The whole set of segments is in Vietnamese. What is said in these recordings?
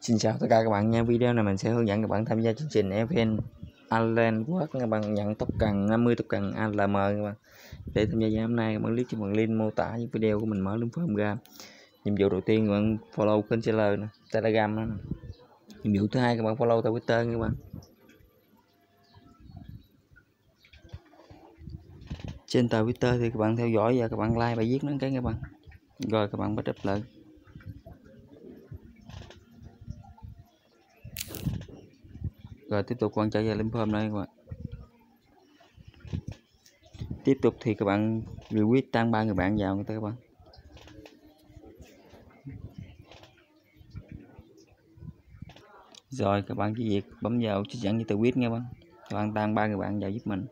Xin chào tất cả các bạn nha video này mình sẽ hướng dẫn các bạn tham gia chương trình FN Allen Quốc các bạn. Nhận tốc cần 50 à, tốc cần ALM các bạn. Để tham gia ngày hôm nay, các bạn click trên phần link mô tả những video của mình mở link form ra nhiệm vụ đầu tiên, các bạn follow kênh seller nè, telegram đó. nhiệm vụ thứ hai, các bạn follow twitter các bạn. Trên tờ twitter thì các bạn theo dõi và các bạn like bài viết nó cái các bạn. Rồi các bạn bắt up lại. Rồi, tiếp tục quan trở về link form đây các bạn. Tiếp tục thì các bạn request tăng ba người bạn vào người ta các bạn. Rồi, các bạn chỉ việc bấm vào chỉ dẫn như từ quýt nghe bạn. Các bạn tăng ba người bạn vào giúp mình.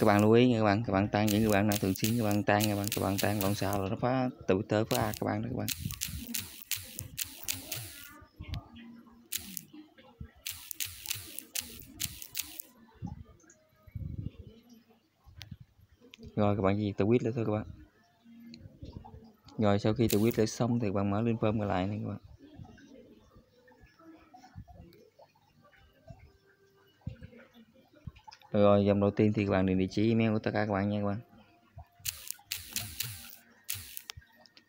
Các bạn lưu ý nha các bạn các bạn tan những các bạn nào thường xuyên các bạn tan các bạn các bạn tan còn sao là nó phá tự tơ phá các bạn đó các bạn. Rồi các bạn chỉ tự quyết nữa thôi các bạn. Rồi sau khi tự quyết lại xong thì bạn mở lên form lại này các bạn. Rồi dòng đầu tiên thì các bạn điền địa chỉ email của tất cả các bạn nha các bạn.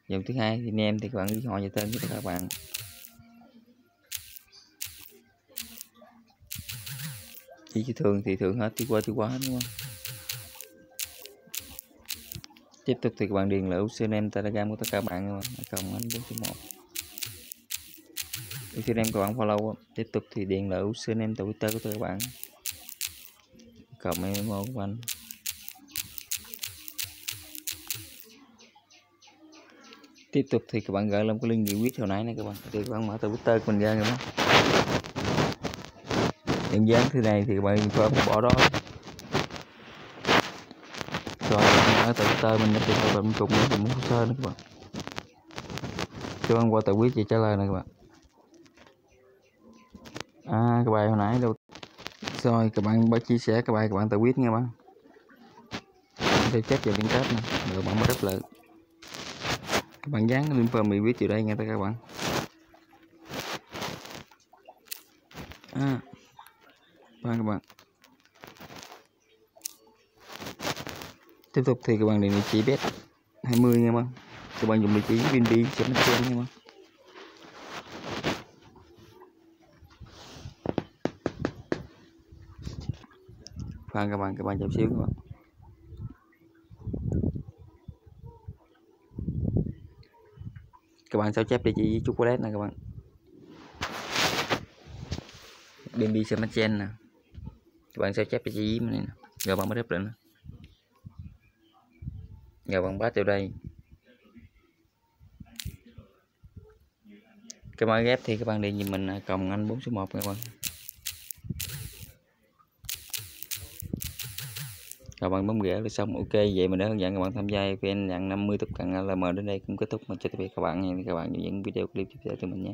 Dòng thứ hai thì name thì các bạn ghi họ và tên của tất cả các bạn. Chỉ chữ thường thì thường hết đi qua đi qua hết đúng không? Tiếp tục thì các bạn điền là username, telegram của tất cả các bạn các bạn. Cộng anh bốn một. Username các bạn follow tiếp tục thì điền là username twitter của tất cả các bạn cộng memo của anh. Tiếp tục thì các bạn gửi lên cái link nghị quyết hồi nãy này các bạn. Thì các bạn mở từ twitter của mình ra các bạn. Nhận dán thứ này thì các bạn inform bỏ đó. Rồi mở từ twitter mình sẽ các bạn cùng với muốn hồ sơ nữa các bạn. Cho bạn qua tờ quyết chị trả lời này các bạn. À cái bài hồi nãy đâu? Rồi, các bạn bớt chia sẻ, các bài các bạn tự quyết nha bạn theo chắc vào liên kết nè. Rồi bạn bắt lại các bạn dán link phần mình viết từ đây nha tất cả các bạn. À. Ba, các bạn. Tiếp tục thì các bạn điện địa chỉ bet 20 nha bạn các bạn dùng địa chỉ vinbi chấm mất nha bạn khoan các bạn các bạn chậm xíu các bạn. Các bạn sao chép địa chỉ với chocolate nè các bạn. BNB Semachen nè. Các bạn sao chép địa chỉ với mình nè. Rồi bạn mới đáp định rồi bạn bắt vào đây. Các bạn ghép thì các bạn đi nhìn mình à, cộng anh 4 số 1 các bạn. Rồi bạn bấm ghẻ là xong, ok, vậy mình đã hướng dẫn các bạn tham gia VN nhận 50 tập cần LM đến đây cũng kết thúc. Mình chào tạm biệt các bạn hẹn các bạn những video clip tiếp theo từ mình nhé.